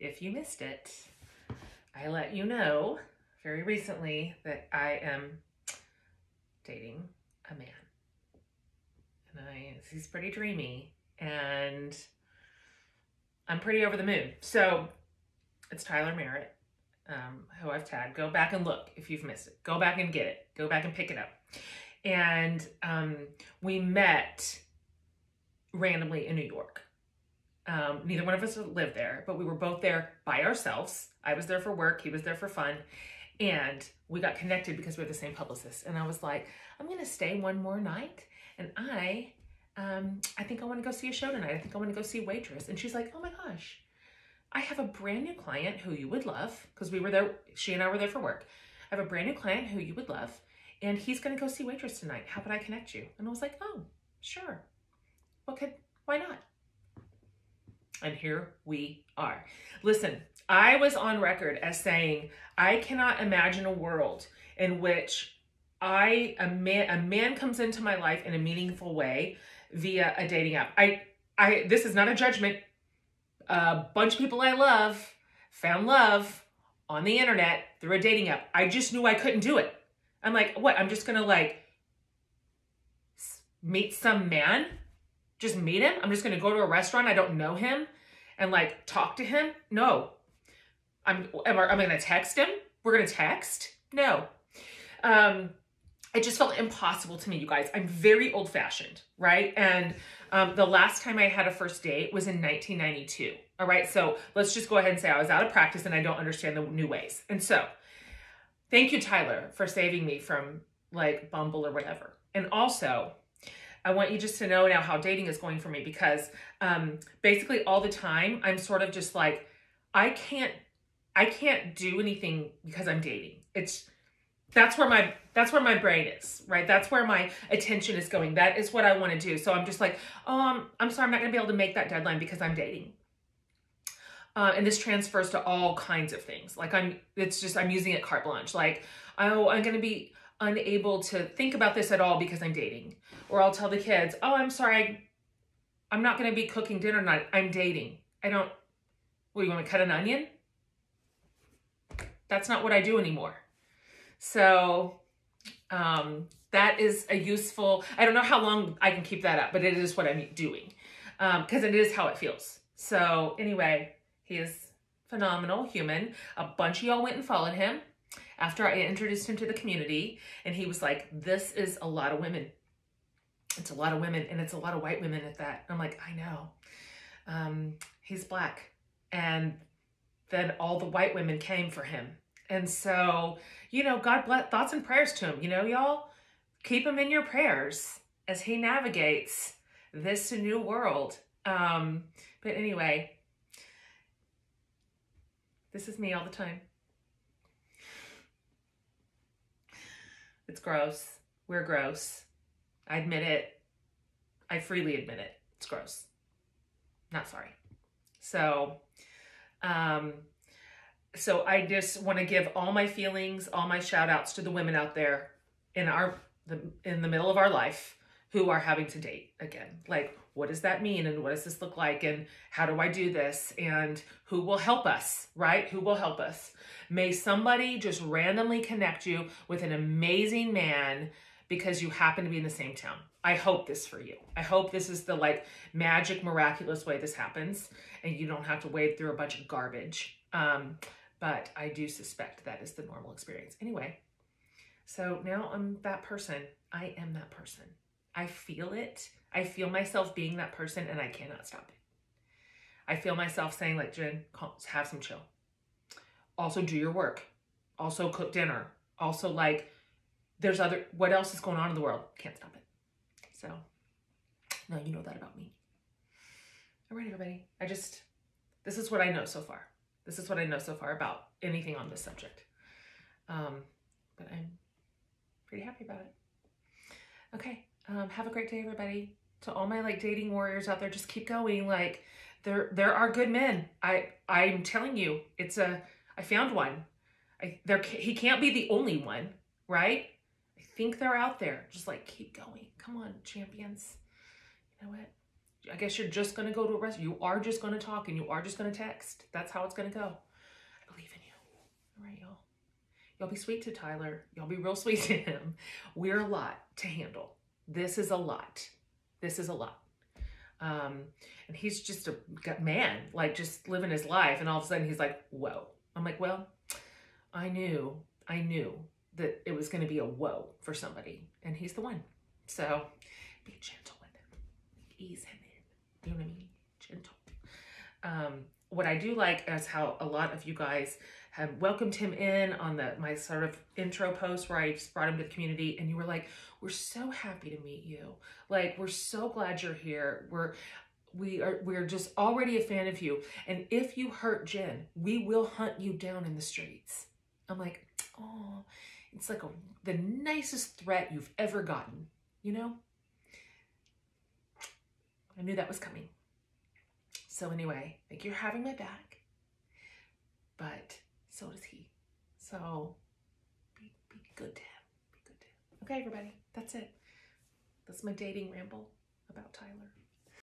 if you missed it, I let you know very recently that I am dating a man. And I, he's pretty dreamy and I'm pretty over the moon. So it's Tyler Merritt, um, who I've tagged. Go back and look if you've missed it. Go back and get it. Go back and pick it up. And um, we met randomly in New York. Um, neither one of us lived there, but we were both there by ourselves. I was there for work, he was there for fun. And we got connected because we are the same publicist. And I was like, I'm going to stay one more night. And I, um, I think I want to go see a show tonight. I think I want to go see Waitress. And she's like, oh my gosh, I have a brand new client who you would love because we were there, she and I were there for work. I have a brand new client who you would love, and he's going to go see Waitress tonight. How about I connect you? And I was like, oh, sure. What could, why not? And here we are. Listen, I was on record as saying, I cannot imagine a world in which I, a man, a man comes into my life in a meaningful way via a dating app. I, I, this is not a judgment. A bunch of people I love found love on the internet through a dating app. I just knew I couldn't do it. I'm like, what? I'm just gonna like meet some man just meet him? I'm just gonna go to a restaurant, I don't know him, and like talk to him? No. I'm am I, am I gonna text him? We're gonna text? No. Um, it just felt impossible to me, you guys. I'm very old fashioned, right? And um, the last time I had a first date was in 1992. All right, so let's just go ahead and say I was out of practice and I don't understand the new ways. And so, thank you, Tyler, for saving me from like Bumble or whatever. And also, I want you just to know now how dating is going for me because um, basically all the time I'm sort of just like, I can't, I can't do anything because I'm dating. It's, that's where my that's where my brain is right? That's where my attention is going. That is what i want to do. So i'm just like oh i'm, I'm sorry i'm not going to be able to make that deadline because i'm dating. Uh, and this transfers to all kinds of things. Like i'm it's just i'm using it carte blanche. Like oh i'm going to be unable to think about this at all because I'm dating. Or I'll tell the kids, oh, I'm sorry, I'm not going to be cooking dinner tonight. I'm dating. I don't, well, you want to cut an onion? That's not what I do anymore. So um, that is a useful, I don't know how long I can keep that up, but it is what I'm doing because um, it is how it feels. So anyway, he is phenomenal human. A bunch of y'all went and followed him after I introduced him to the community and he was like, this is a lot of women. It's a lot of women and it's a lot of white women at that. I'm like, I know. Um, he's black. And then all the white women came for him. And so, you know, God bless thoughts and prayers to him. You know, y'all keep him in your prayers as he navigates this new world. Um, but anyway, this is me all the time. It's gross. We're gross. I admit it. I freely admit it. It's gross. Not sorry. So, um, so I just want to give all my feelings, all my shout outs to the women out there in our, the, in the middle of our life who are having to date again. Like, what does that mean? And what does this look like? And how do I do this? And who will help us, right? Who will help us? May somebody just randomly connect you with an amazing man because you happen to be in the same town. I hope this for you. I hope this is the like magic, miraculous way this happens and you don't have to wade through a bunch of garbage. Um, but I do suspect that is the normal experience. Anyway, so now I'm that person. I am that person. I feel it. I feel myself being that person and I cannot stop it. I feel myself saying like, Jen, have some chill. Also do your work. Also cook dinner. Also like, there's other, what else is going on in the world? Can't stop it. So now you know that about me. All right, everybody. I just, this is what I know so far. This is what I know so far about anything on this subject. Um, but I'm pretty happy about it. Okay. Um, have a great day, everybody. To all my like dating warriors out there, just keep going. Like there, there are good men. I, I'm telling you, it's a, I found one. I, there, he can't be the only one, right? I think they're out there. Just like keep going. Come on, champions. You know what? I guess you're just to go to a restaurant. You are just to talk and you are just to text. That's how it's to go. I believe in you. All right, y'all. Y'all be sweet to Tyler. Y'all be real sweet to him. We're a lot to handle. This is a lot. This is a lot. Um, and he's just a man, like just living his life. And all of a sudden he's like, whoa. I'm like, well, I knew, I knew that it was going to be a whoa for somebody. And he's the one. So be gentle with him. Ease him in. You know what I mean? Gentle. Um, what I do like is how a lot of you guys have welcomed him in on the my sort of intro post where I just brought him to the community and you were like, we're so happy to meet you. Like, we're so glad you're here. We're we are we're just already a fan of you. And if you hurt Jen, we will hunt you down in the streets. I'm like, oh, it's like a, the nicest threat you've ever gotten, you know? I knew that was coming. So anyway, like you're having my back, but so does he. So be, be good to him. Be good to him. Okay, everybody, that's it. That's my dating ramble about Tyler.